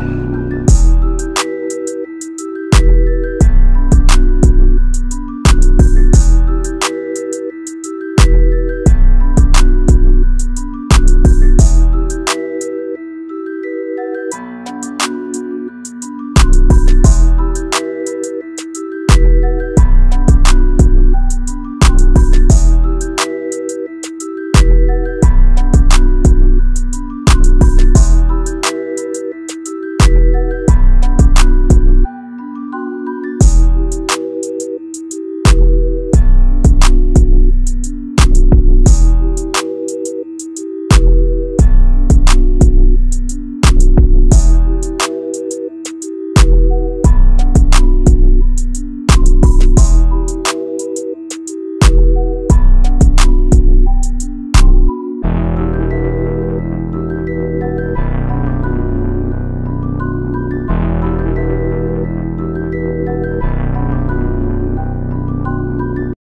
Bye.